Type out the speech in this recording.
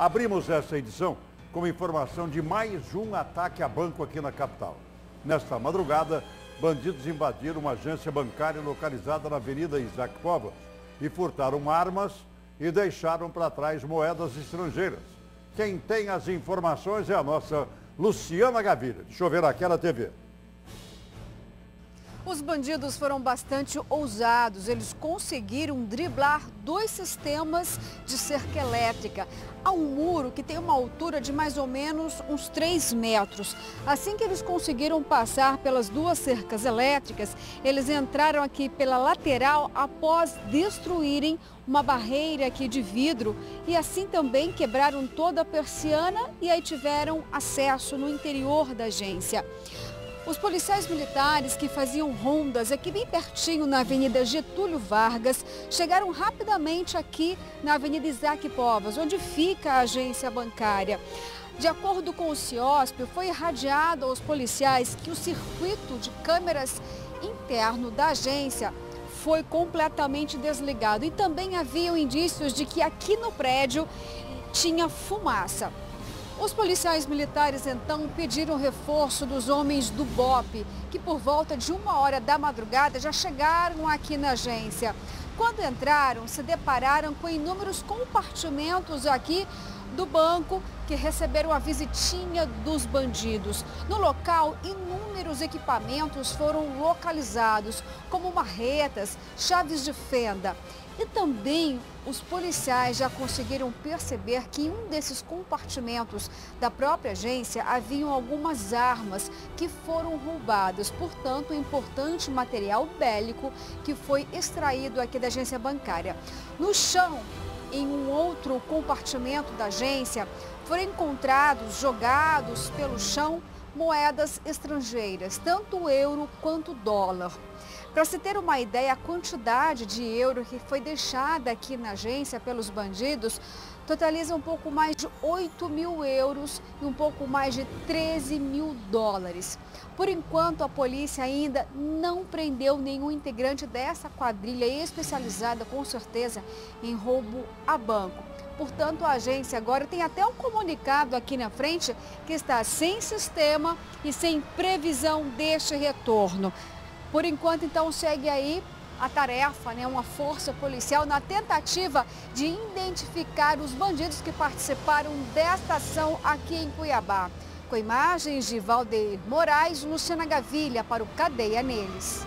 Abrimos essa edição com informação de mais um ataque a banco aqui na capital. Nesta madrugada, bandidos invadiram uma agência bancária localizada na Avenida Isaac Povas e furtaram armas e deixaram para trás moedas estrangeiras. Quem tem as informações é a nossa Luciana Gavilha. Deixa eu ver aquela TV. Os bandidos foram bastante ousados. Eles conseguiram driblar dois sistemas de cerca elétrica. Há um muro que tem uma altura de mais ou menos uns 3 metros. Assim que eles conseguiram passar pelas duas cercas elétricas, eles entraram aqui pela lateral após destruírem uma barreira aqui de vidro e assim também quebraram toda a persiana e aí tiveram acesso no interior da agência. Os policiais militares que faziam rondas aqui bem pertinho na Avenida Getúlio Vargas chegaram rapidamente aqui na Avenida Isaac Povas, onde fica a agência bancária. De acordo com o CIOSP, foi irradiado aos policiais que o circuito de câmeras interno da agência foi completamente desligado e também haviam indícios de que aqui no prédio tinha fumaça. Os policiais militares então pediram reforço dos homens do BOP, que por volta de uma hora da madrugada já chegaram aqui na agência. Quando entraram, se depararam com inúmeros compartimentos aqui do banco receberam a visitinha dos bandidos. No local, inúmeros equipamentos foram localizados, como marretas, chaves de fenda. E também os policiais já conseguiram perceber que em um desses compartimentos da própria agência haviam algumas armas que foram roubadas. Portanto, importante material bélico que foi extraído aqui da agência bancária. No chão, em um outro compartimento da agência, foram encontrados, jogados pelo chão, moedas estrangeiras, tanto euro quanto dólar. Para se ter uma ideia, a quantidade de euro que foi deixada aqui na agência pelos bandidos totaliza um pouco mais de 8 mil euros e um pouco mais de 13 mil dólares. Por enquanto, a polícia ainda não prendeu nenhum integrante dessa quadrilha especializada, com certeza, em roubo a banco. Portanto, a agência agora tem até um comunicado aqui na frente que está sem sistema e sem previsão deste retorno. Por enquanto, então, segue aí a tarefa, né, uma força policial na tentativa de identificar os bandidos que participaram desta ação aqui em Cuiabá. Com imagens de Valdeir Moraes, Luciana Gavilha para o Cadeia Neles.